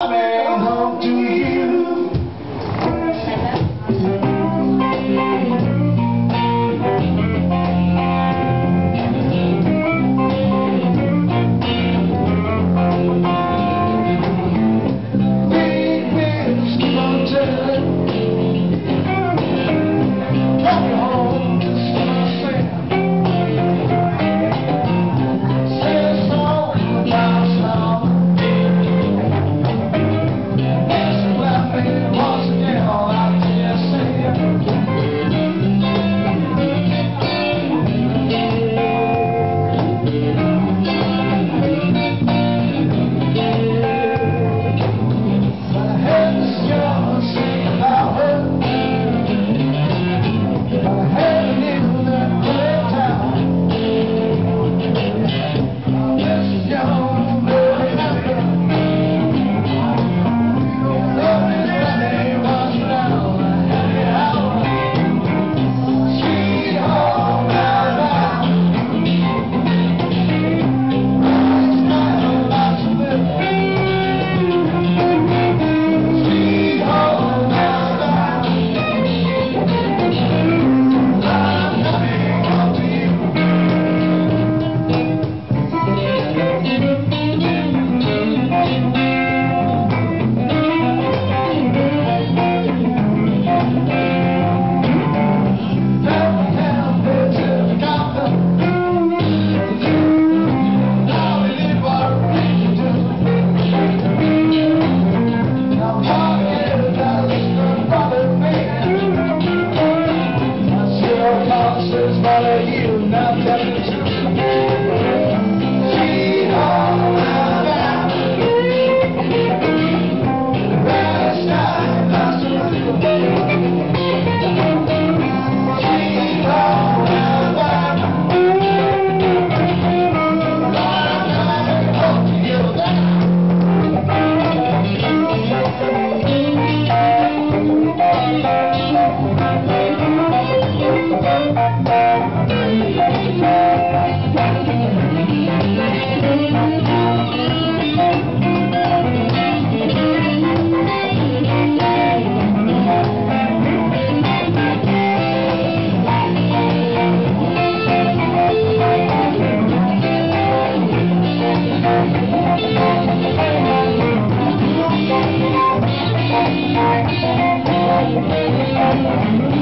Amen. Thank you.